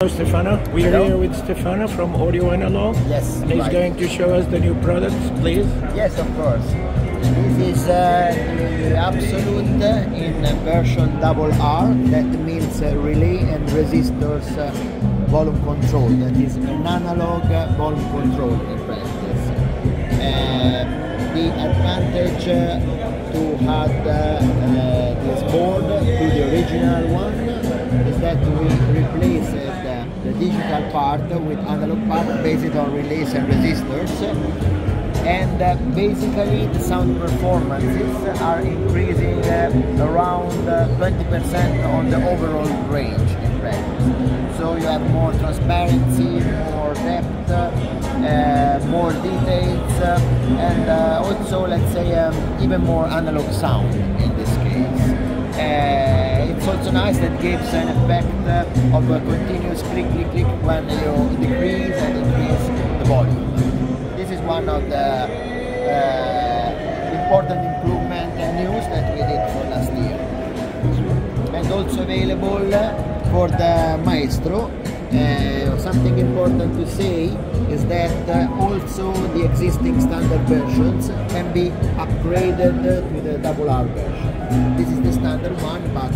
Hello Stefano, we're Hello. here with Stefano from Audio Analogue. Yes, And he's right. going to show us the new products, please. Yes, of course. This is uh, the Absolute in version double R. That means uh, relay and resistors uh, volume control. That is an analog volume control in practice. Uh, the advantage uh, to add uh, uh, this board to the original one is that we replace uh, the, the digital part with analog part based on relays and resistors and uh, basically the sound performances are increasing uh, around uh, 20% on the overall range in practice. So you have more transparency, more depth, uh, more details, uh, and uh, also let's say um, even more analog sound in this case. Also nice that gives an effect uh, of a continuous click click click when you decrease and increase the volume this is one of the uh, important improvement and news that we did for last year. And also available for the Maestro. Uh, something important to say is that uh, also the existing standard versions can be upgraded to the double R version. This is the standard one, but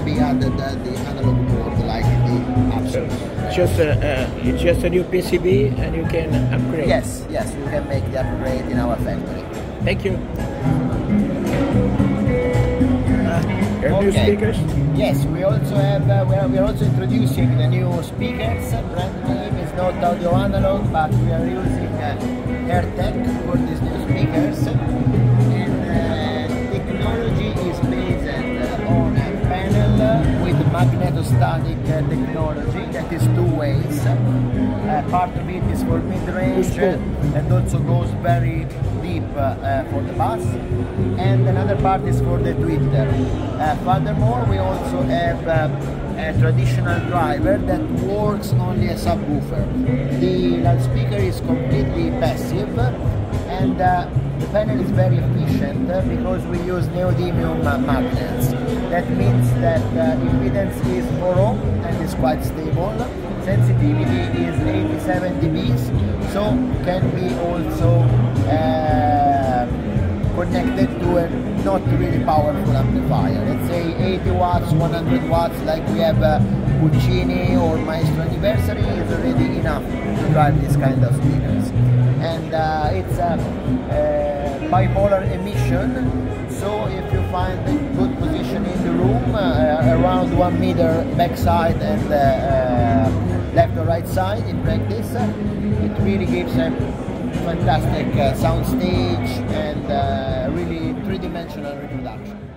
can be added uh, the analog board like the Absolute. Just a, uh, it's just a new PCB and you can upgrade. Yes, yes, you can make the upgrade in our factory. Thank you. Uh, your new speakers? Yes, we also have, uh, we, are, we are also introducing the new speakers. Brand name is not Audio Analogue, but we are using uh, AirTech for these new speakers. With magnetostatic uh, technology that is two ways. Uh, part of it is for mid-range uh, and also goes very deep for the bass and another part is for the tweeter. Furthermore we also have a traditional driver that works only as a subwoofer. The loudspeaker is completely passive and uh, the panel is very efficient uh, because we use neodymium uh, magnets. That means that uh, impedance is 4 ohm and is quite stable. Sensitivity is 87 dBs, so can be also uh, connected to a not really powerful amplifier. Let's say 80 watts, 100 watts, like we have uh, Puccini or Maestro Anniversary is already enough to drive this kind of speakers. And uh, it's a, uh bipolar emission, so if you find a good position in the room, uh, around one meter backside and uh, left or right side in practice, it really gives a fantastic sound stage and really three-dimensional reproduction.